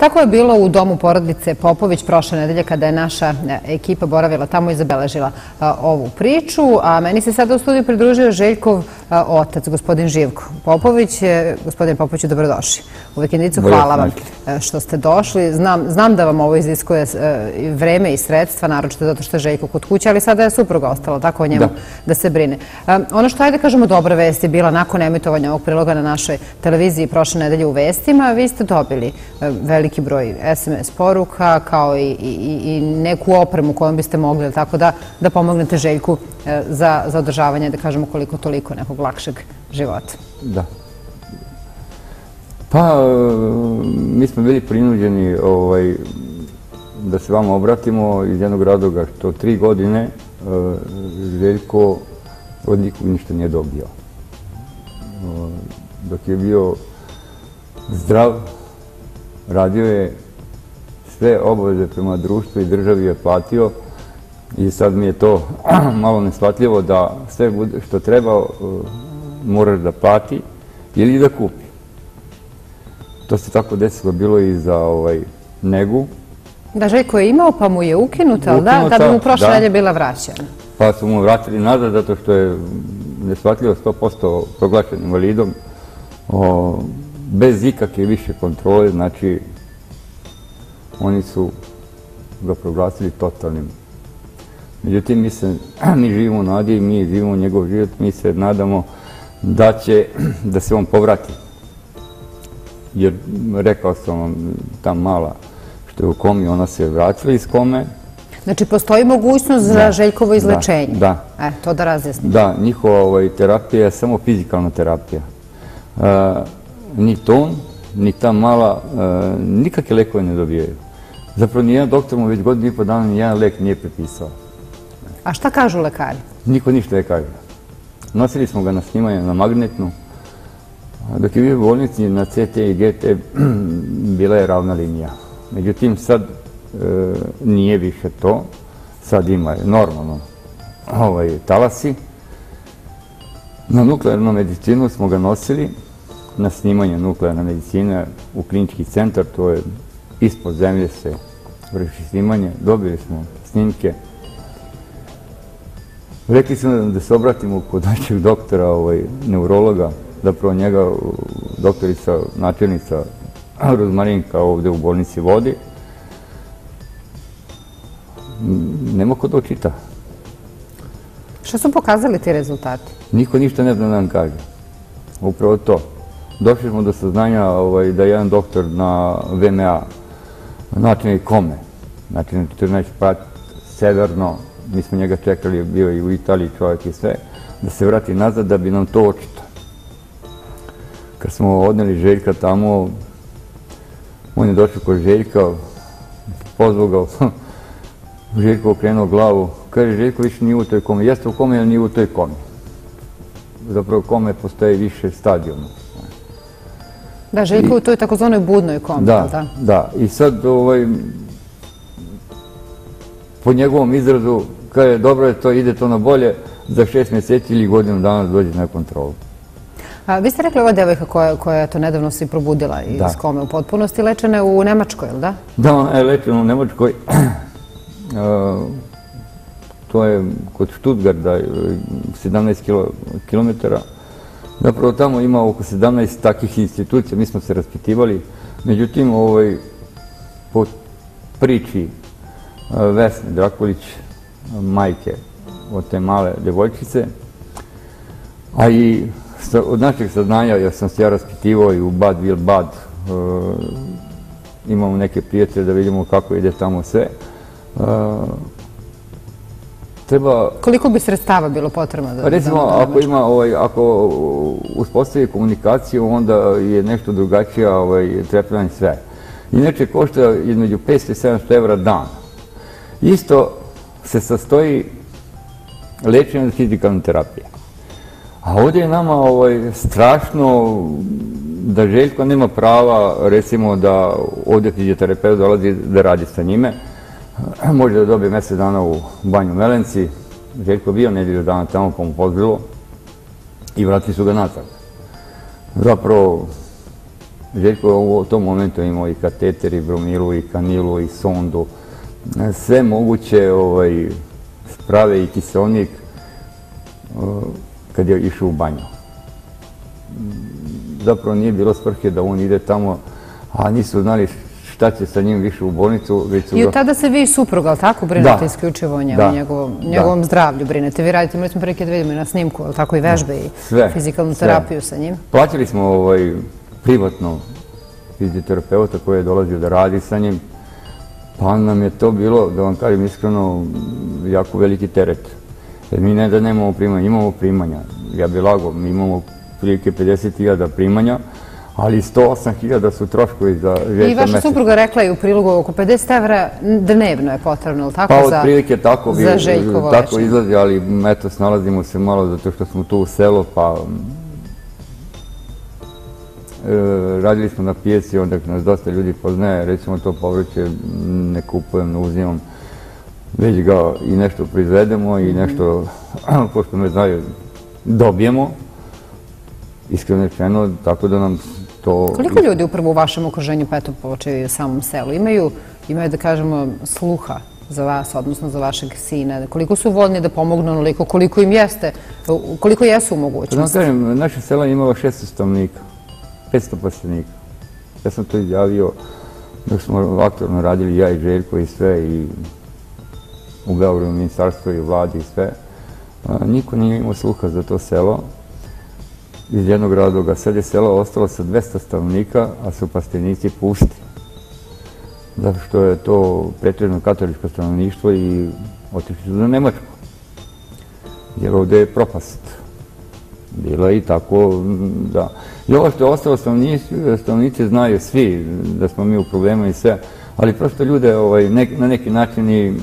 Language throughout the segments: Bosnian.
Tako je bilo u domu porodice Popović prošle nedelje kada je naša e, ekipa boravila tamo i zabeležila e, ovu priču. A meni se sada u studiju pridružio Željkov e, otac, gospodin Živko Popović. Gospodin Popović, dobrodošli. U vikendicu hvala vam što ste došli. Znam da vam ovo iziskuje vreme i sredstva, naročito zato što je Željko kod kuće, ali sada je supruga ostala, tako o njemu da se brine. Ono što, ajde kažemo, dobra vest je bila nakon emitovanja ovog priloga na našoj televiziji prošle nedelje u vestima, vi ste dobili veliki veliki broj SMS poruka kao i i, i neku opremu kojom biste mogli tako da da pomognete Željku e, za, za održavanje, da kažemo koliko toliko nekog lakšeg života. Da. Pa, e, mi smo bili prinuđeni ovaj, da se vama obratimo iz jednog radoga što tri godine e, Željko od nikog ništa nije dobio. Dok je bio zdrav, radio je sve obaveze prema društvu i državi je platio i sad mi je to malo neshvatljivo da sve što treba uh, moraš da plati ili da kupi. To se tako desilo bilo i za ovaj, negu. Da, Željko je imao pa mu je ukinuto, ali da, da bi mu prošle nelje bila vraćena. Pa su mu vratili nazad zato što je neshvatljivo 100% proglašen invalidom bez ikakve više kontrole, znači oni su ga proglasili totalnim. Međutim, mi, se, mi živimo u nadi, mi živimo njegov život, mi se nadamo da će da se on povrati. Jer rekao sam vam, ta mala što je u komi, ona se vratila iz kome. Znači, postoji mogućnost za Željkovo izlečenje? Da. E, to da razjasnim. Da, njihova ovaj, terapija je samo fizikalna terapija. Uh, ni ton, ni ta mala, e, nikakve lekove ne dobijaju. Zapravo nijedan doktor mu već godinu i po dana nijedan lek nije prepisao. A šta kažu lekari? Niko ništa ne kaže. Nosili smo ga na snimanje na magnetnu. Dok je bio u bolnici na CT i GT, bila je ravna linija. Međutim, sad e, nije više to. Sad ima normalno ovaj, talasi. Na nuklearnu medicinu smo ga nosili na snimanje nuklearna medicina u klinički centar, to je ispod zemlje se vrši snimanje, dobili smo snimke. Rekli smo da se obratimo kod našeg doktora, ovaj, neurologa, da prvo njega doktorica, načelnica Rozmarinka ovde u bolnici vodi. Nema kod očita. Što su pokazali ti rezultati? Niko ništa ne zna da nam kaže. Upravo to došli smo do saznanja ovaj, da je jedan doktor na VMA, način kome, znači na 14 prat severno, mi smo njega čekali, bio i u Italiji čovjek i sve, da se vrati nazad da bi nam to očito. Kad smo odneli Željka tamo, on je došao kod Željka, pozvao ga, Željko okrenuo glavu, kaže Željko više nije u toj kome, jeste u kome, ali nije u toj kome. Zapravo kome postoje više stadijuma. Da, Željko u toj takozvanoj budnoj komi. Da, da. I sad, ovaj, po njegovom izrazu, kada je dobro je to, ide to na bolje, za šest mjeseci ili godinu dana dođe na kontrolu. A, vi ste rekli ova devojka koja, koja je to nedavno se probudila iz da. kome u potpunosti, lečena u Nemačkoj, ili da? Da, ona je lečena u Nemačkoj. to je kod Stuttgarda, 17 kilometara. Zapravo tamo ima oko 17 takih institucija, mi smo se raspitivali. Međutim, ovaj, po priči eh, Vesne Drakulić, majke od te male devojčice, a i od našeg saznanja, ja sam se ja raspitivao i u Bad Vil Bad, eh, imamo neke prijatelje da vidimo kako ide tamo sve. Eh, treba... Koliko bi sredstava bilo potrebno? Da, Recimo, ako ima, ovaj, ako uspostavi komunikaciju, onda je nešto drugačija ovaj, trepljanje sve. Inače, košta između 500 i 700 evra dan. Isto se sastoji lečenje od fizikalne terapije. A ovdje je nama ovaj, strašno da Željko nema prava, recimo, da ovdje fizioterapeut dolazi da radi sa njime, može da dobije mjesec dana u banju Melenci. Željko bio nedjelju dana tamo pa mu pozbilo i vratili su ga nazad. Zapravo, Željko je u tom momentu imao i kateter, i bromilu, i kanilu, i sondu. Sve moguće ovaj, sprave i kiselnik kad je išao u banju. Zapravo nije bilo svrhe da on ide tamo, a nisu znali šta će sa njim više u bolnicu. I od tada se vi supruga, ali tako, brinete isključivo o njemu, njegovom zdravlju brinete. Vi radite, morali smo prekid vidimo i na snimku, ali tako i vežbe i fizikalnu terapiju sa njim. Plaćali smo ovaj, privatno fizioterapeuta koji je dolazio da radi sa njim. Pa nam je to bilo, da vam kažem iskreno, jako veliki teret. Jer mi ne da nemamo primanja, imamo primanja. Ja bi lago, mi imamo prilike 50.000 primanja, ali 108.000 su troškovi za željka mjeseca. I vaša supruga rekla je u prilogu oko 50 evra dnevno je potrebno, ili tako, pa, za, otprilike tako bi, za Željkovo Tako izlazi, ali eto, snalazimo se malo zato što smo tu u selo, pa e, radili smo na pijesci, onda nas dosta ljudi poznaje, recimo to povrće ne kupujem, ne uzimam, već ga i nešto proizvedemo i nešto, pošto me znaju, dobijemo, iskreno rečeno, tako da nam to... Koliko ljudi upravo u vašem okruženju Petopoče i u samom selu imaju, imaju da kažemo, sluha za vas, odnosno za vašeg sina? Koliko su voljni da pomognu onoliko, koliko im jeste, koliko jesu u mogućnosti? Znam kažem, naše sela imalo 600 stavnika, 500 posljednika. Ja sam to izjavio dok smo aktorno radili ja i Željko i sve i u Beogradu ministarstvo i u vladi i sve. Niko nije imao sluha za to selo iz jednog razloga. Sad je selo ostalo sa 200 stavnika, a su pastenici pusti. Zato što je to pretredno katoličko stanovništvo i otišli su na Nemačku. Jer ovdje je propast. Bila i tako da... I ovo što je ostalo stanovnici znaju svi da smo mi u problemu i sve, ali prosto ljude ovaj, na neki način i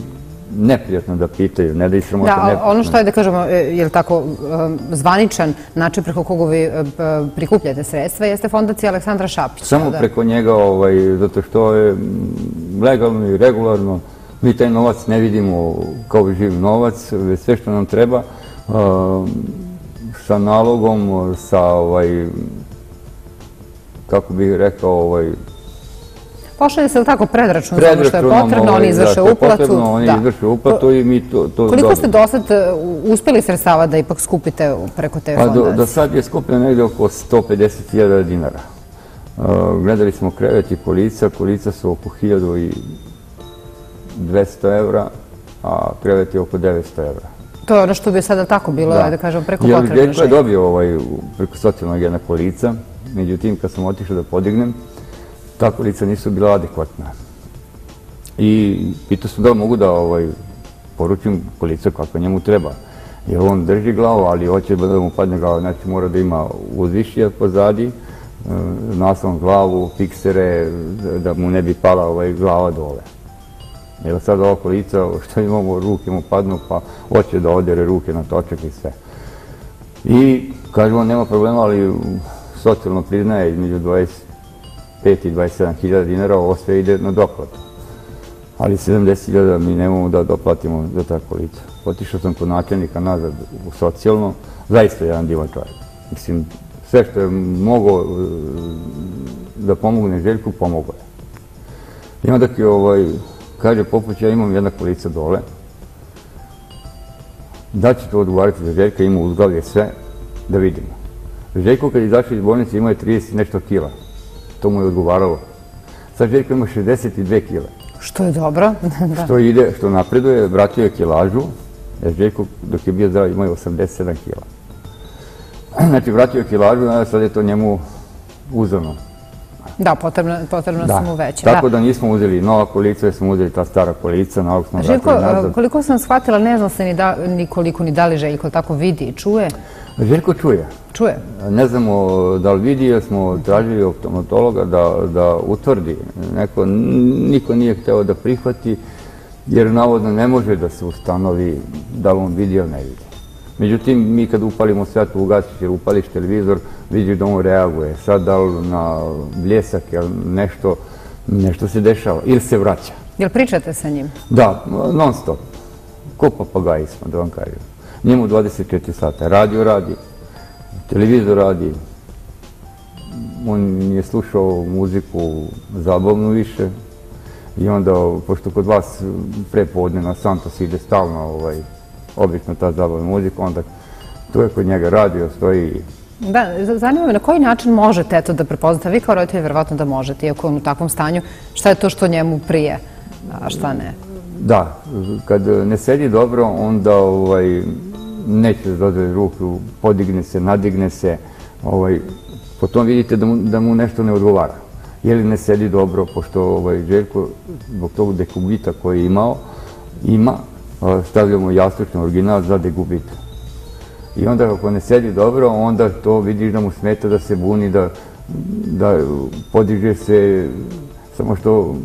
neprijatno da pitaju, ne da ih sramota neprijatno. Da, ono što je da kažemo, e, je li tako um, zvaničan način preko koga vi e, prikupljate sredstva, jeste fondacija Aleksandra Šapića. Samo preko njega, ovaj, zato što je legalno i regularno, mi taj novac ne vidimo kao živ novac, sve što nam treba, sa nalogom, sa, ovaj, kako bih rekao, ovaj, Pošalje se li tako predračun za ono što je potrebno, oni izvrše uplatu? Oni izvrše uplatu i mi to dobimo. Koliko ste do sad e, uspjeli sredstava da ipak skupite preko te fondacije? Pa do sad je skupio negdje oko 150.000 dinara. E, gledali smo krevet i kolica, kolica su oko 1200 evra, a krevet je oko 900 evra. To je ono što bi sada tako bilo, da kažem, preko potrebno želje. Jer je dobio ovaj, preko socijalnog jedna kolica, međutim, kad sam otišao da podignem, ta kolica nisu bila adekvatna. I pitao sam da mogu da ovaj, poručim kolica kako njemu treba. Jer on drži glavu, ali hoće da mu padne glava. Znači mora da ima uzvišija pozadi, e, naslon glavu, fiksere, da mu ne bi pala ovaj, glava dole. Jer sad ova kolica, što imamo, ruke mu padnu, pa hoće da odere ruke na točak i sve. I kažemo, nema problema, ali socijalno priznaje između 20 25 i 27 hiljada dinara, ovo sve ide na doplatu. Ali 70 hiljada mi nemamo da doplatimo za ta kolica. Otišao sam kod načelnika nazad u socijalno, zaista jedan divan čovjek. Mislim, sve što je mogo e, da pomogne Željku, pomogao je. I onda ki ovaj, kaže Popović, ja imam jedna kolica dole, da će to odgovarati za Željka, ima uzglavlje sve, da vidimo. Željko kad je izašao iz bolnice imao je 30 nešto kila to mu je odgovaralo. Sad Željko ima 62 kile. Što je dobro. Što ide, što napreduje, vratio je kilažu, jer Željko dok je bio zdrav imao 87 kila. Znači, vratio je kilažu, a sad je to njemu uzorno. Da, potrebno, potrebno su mu veće. Tako da. nismo uzeli nova kolica, jer smo uzeli ta stara kolica, na ovog smo Željko, koliko sam shvatila, ne znam se ni, da, ni koliko ni da li Željko tako vidi i čuje. Željko čuje. Čuje? Ne znamo da li vidi, jer smo tražili optomatologa da, da utvrdi. Neko, niko nije hteo da prihvati, jer navodno ne može da se ustanovi da li on vidi ili ne vidi. Međutim, mi kad upalimo svetlo, ugasiš jer upališ televizor, vidiš da on reaguje. Sad da li na bljesak ili nešto, nešto se dešava ili se vraća. Jel pričate sa njim? Da, non stop. Ko papagaji smo, da vam kažem. Njemu 24 sata radio radi, televizor radi. on je slušao muziku zabavnu više i onda, pošto kod vas prepodne na Santos ide stalno ovaj, obično ta zabavna muzika, onda tu je kod njega radio, stoji Da, zanima me na koji način možete eto da prepoznate, vi kao roditelji verovatno da možete, iako on u takvom stanju, šta je to što njemu prije, a šta ne? Da, kad ne sedi dobro, onda ovaj, neće da dodati ruku, podigne se, nadigne se, ovaj, potom vidite da mu, da mu nešto ne odgovara. Je li ne sedi dobro, pošto ovaj, Željko, zbog tog dekubita koji je imao, ima, stavljamo jastučni original za dekubita. I onda ako ne sedi dobro, onda to vidiš da mu smeta da se buni, da, da podiže se, samo što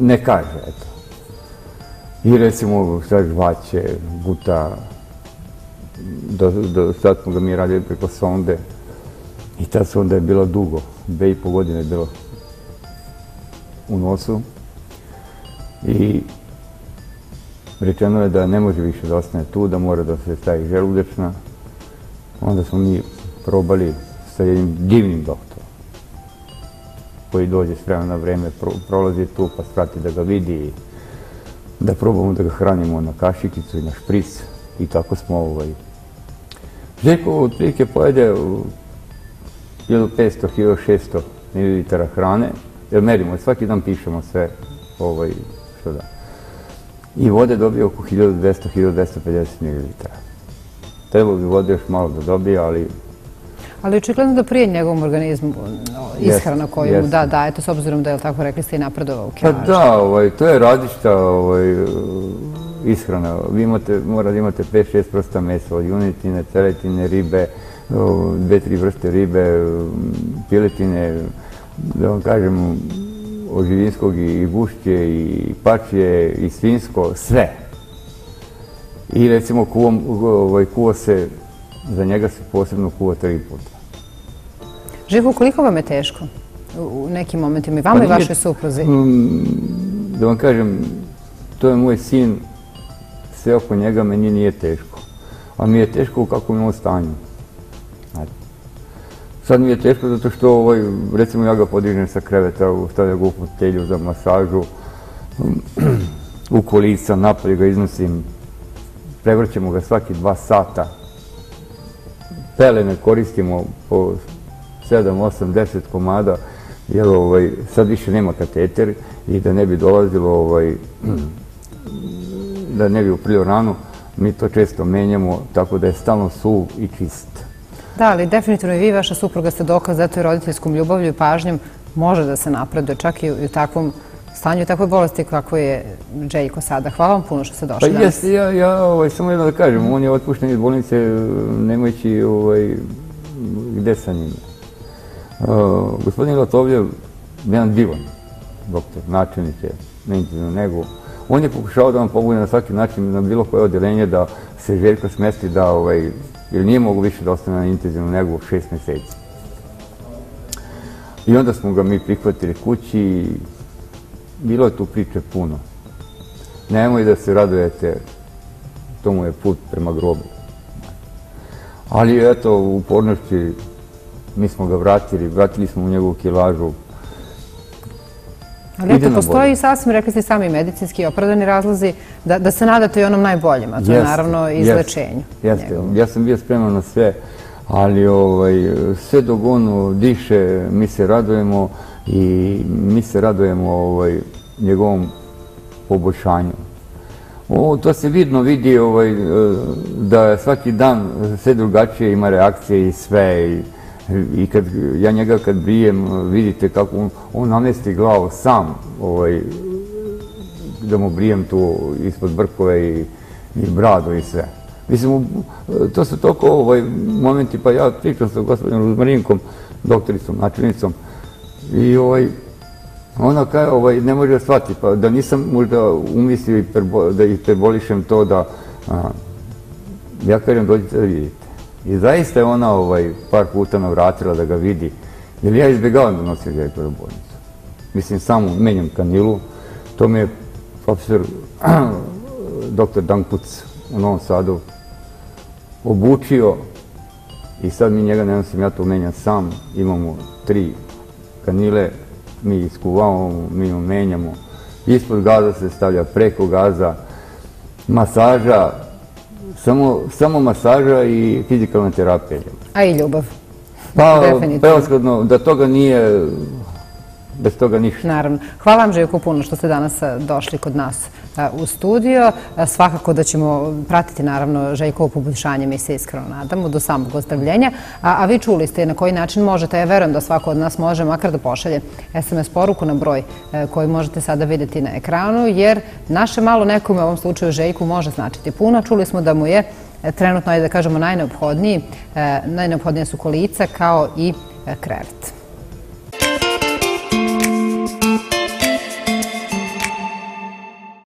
ne kaže, eto. I recimo sad žvaće, guta, do, do, sad smo ga mi radili preko sonde. I ta sonda je bila dugo, dve i po godine je bilo u nosu. I rečeno je da ne može više da ostane tu, da mora da se stavi želudečna. Onda smo mi probali sa jednim divnim doktorom koji dođe s vremena na vreme, prolazi tu pa sprati da ga vidi da probamo da ga hranimo na kašikicu i na špric i tako smo ovaj... Žeko od prilike pojede 1500-1600 ml hrane, jer merimo, svaki dan pišemo sve ovaj, što da. I vode dobije oko 1200-1250 ml. Trebalo bi vode još malo da dobije, ali Ali očigledno da prije njegovom organizmu ishrana koju mu da dajete, s obzirom da je, tako rekli ste, i napredovao kilaž. Pa da, ovaj, to je radišta ovaj, ishrana. Vi imate, morate imate 5-6 prosta mesa, od junetine, celetine, ribe, dve, tri vrste ribe, piletine, da vam kažem, od živinskog i gušće, i pačje, i svinsko, sve. I recimo ovaj, kuvo se, za njega se posebno kuva tri puta. Živko, koliko vam je teško u nekim momentima i vama pa i vašoj supruzi? Mm, da vam kažem, to je moj sin, sve oko njega meni nije teško. A mi je teško u kakvom imamo stanju. Sad mi je teško zato što, ovaj, recimo, ja ga podižem sa kreveta, stavljam ga u fotelju za masažu, u kolica, napolje ga iznosim, prevrćemo ga svaki dva sata. Pelene koristimo po 7, 8, 10 komada, jer ovaj, sad više nema kateter i da ne bi dolazilo, ovaj, da ne bi uprilio ranu, mi to često menjamo, tako da je stalno suv i čist. Da, ali definitivno i vi, vaša supruga, ste dokaz da to roditeljskom ljubavlju i pažnjom može da se napreduje, čak i u takvom stanju i takvoj bolesti kako je Džejko sada. Hvala vam puno što ste došli pa danas. Pa ja, ja ovaj, samo jedno da kažem, on je otpušten iz bolnice nemajući ovaj, gde sa njim. Uh, gospodin Latovljev, jedan divan doktor, načelnik je na intenzivnu negu. On je pokušao da vam pomogne na svaki način, na bilo koje odjelenje, da se Željko smesti da, ovaj, jer nije mogu više da ostane na intenzivnu negu šest meseci. I onda smo ga mi prihvatili kući i bilo je tu priče puno. Nemoj da se radujete, to mu je put prema grobu. Ali eto, u pornošći mi smo ga vratili, vratili smo u njegovu kilažu. Ali eto, postoji i sasvim, rekli ste sami medicinski i opravdani razlozi da, da se nadate i onom najboljem, a to je naravno izlečenju. Jeste, ja sam bio spreman na sve, ali ovaj, sve dok on diše, mi se radujemo i mi se radujemo ovaj, njegovom poboljšanju. O, to se vidno vidi ovaj, da svaki dan sve drugačije ima reakcije i sve. I, i kad ja njega kad brijem, vidite kako on, on namesti glavu sam, ovaj, da mu brijem tu ispod brkove i, i brado i sve. Mislim, to su toliko ovaj, momenti, pa ja pričam sa gospodinom Ruzmarinkom, doktoricom, načinicom, i ovaj, ona kaj, ovaj, ne može shvatiti, pa da nisam možda umislio hiperbo, da hiperbolišem to da, a, ja kažem, dođite da vidite. I zaista je ona ovaj, par puta vratila da ga vidi, jer ja izbjegavam da nosim direktora u. Mislim, samo menjam kanilu, to mi je profesor dr. Dankuc u Novom Sadu obučio I sad mi njega ne nosim, ja to menjam sam. Imamo tri kanile, mi iskuvamo, mi menjamo. Ispod gaza se stavlja preko gaza, masaža, samo, samo masaža i fizikalna terapija. A i ljubav. Pa, preoskodno, da toga nije bez toga ništa. Naravno. Hvala vam, Živko, puno što ste danas e, došli kod nas e, u studio. E, svakako da ćemo pratiti, naravno, Željkovo poboljšanje, mi se iskreno nadamo, do samog ozdravljenja. A vi čuli ste na koji način možete, ja verujem da svako od nas može, makar da pošalje SMS poruku na broj koji možete sada vidjeti na ekranu, jer naše malo nekome, u ovom slučaju Željku, može značiti puno. Čuli smo da mu je trenutno, da kažemo, najneophodniji, najneophodnije su kolica kao i krevet.